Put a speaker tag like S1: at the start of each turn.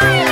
S1: Fire!